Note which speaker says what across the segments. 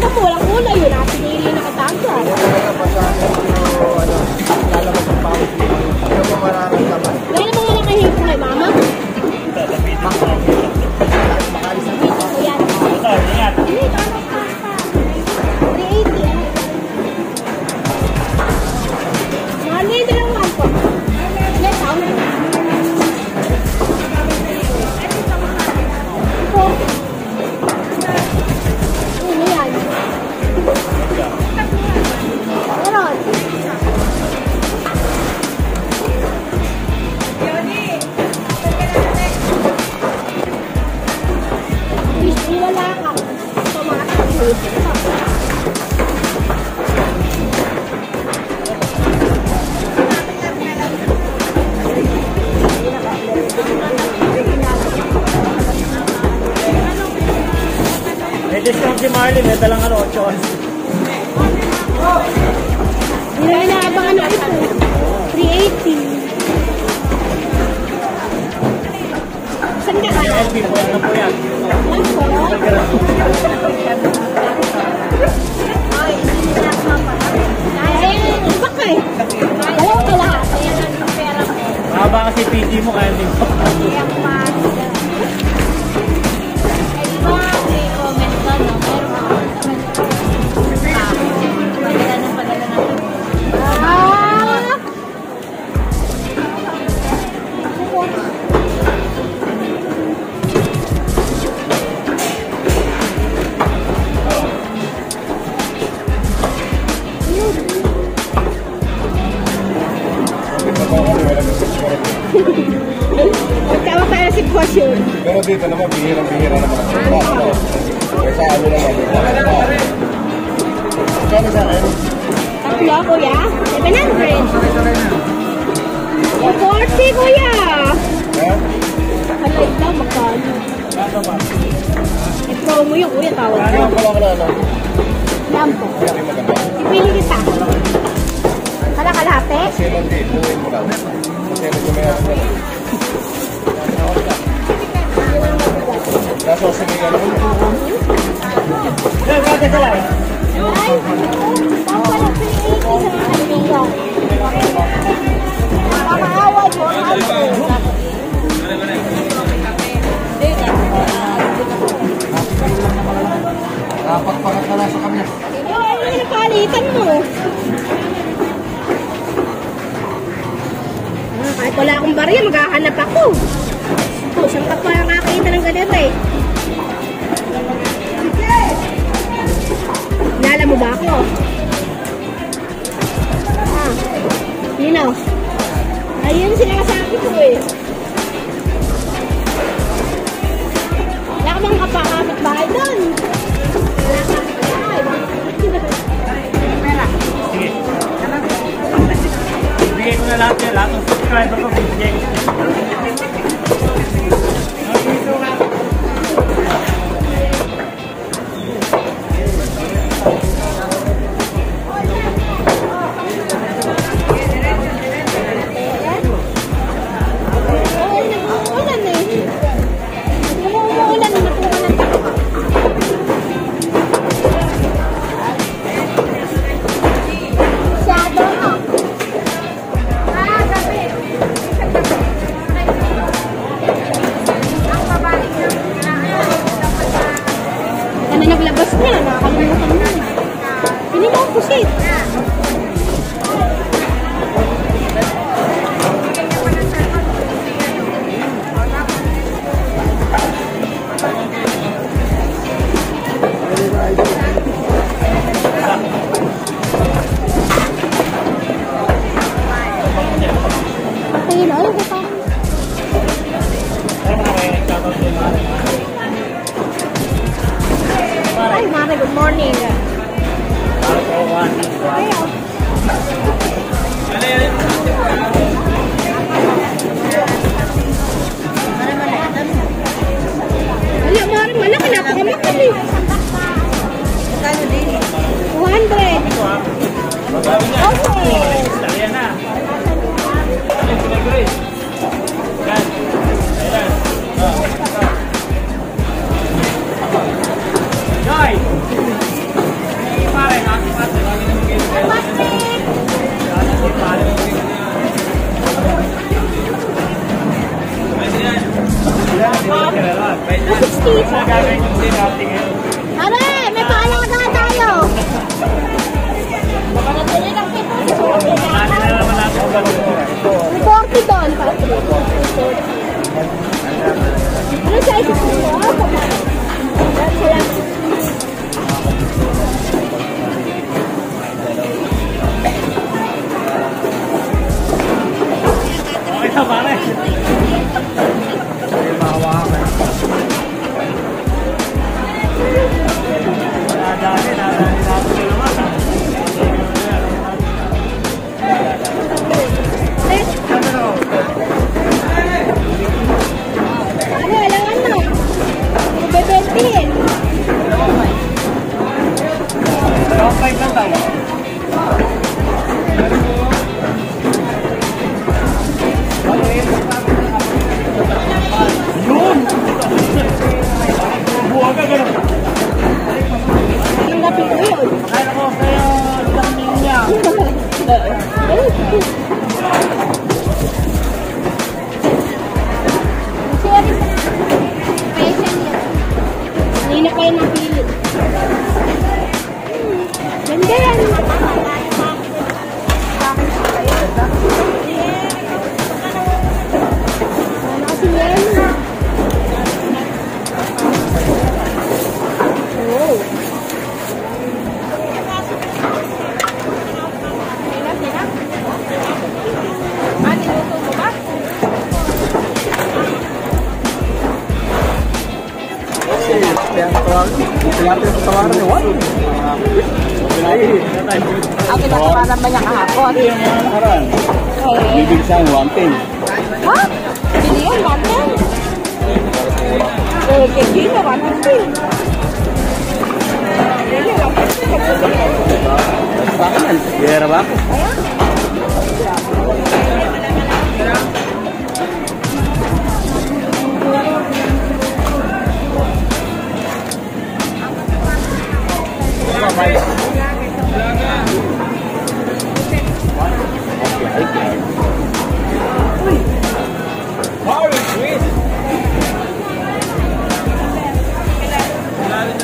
Speaker 1: Alam mo, walang kulay yun. Ah, pinili na
Speaker 2: May discount si Marley, may dalang ano, 8 oras.
Speaker 1: Hindi na inaabangan ng ito. 380.
Speaker 2: Mahaba kasi PD mo, kaya hindi
Speaker 1: Magkawa tayo ng sitwasyon.
Speaker 3: Pero dito naman, bihirang-bihira naman. Kaya sa amin naman. Kaya sa akin,
Speaker 1: Tatlo, kuya. 700. 40, kuya.
Speaker 3: ha?
Speaker 1: Halay lang, magkano. I-promo yung kuya, tawag
Speaker 3: Ano ang pala ano?
Speaker 1: Lampo. Ipili kita. Kala kalahati? Akong barya, maghahanap ako. Oh, saan ka pa nakakita ng ganito eh? Nala mo ba ako? Ah, sino? Ayun sinasabi ko eh. Wala ka bang kapakapit bahay doon?
Speaker 2: Bigay ko na lahat yan,
Speaker 3: Steve. Tawaran. Kaya ang tawaran ni Juan. Ay,
Speaker 1: Ako nataparan ba niya kahapon?
Speaker 2: Ito yung mga nakaraan.
Speaker 1: Eh.
Speaker 2: Bibig sa wanting.
Speaker 1: Ha?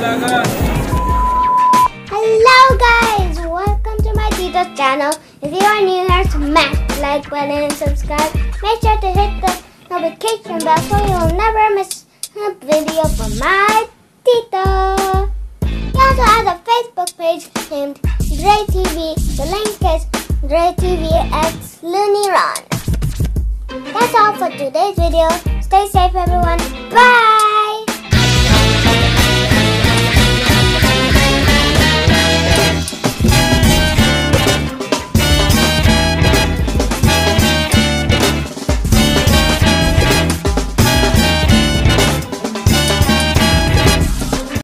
Speaker 4: Hello guys, welcome to my Tito's channel. If you are new here, smash the like button and subscribe. Make sure to hit the notification bell so you'll never miss a video from my Tito. He also has a Facebook page named Dre TV. The link is Dre TV X Looney Run. That's all for today's video.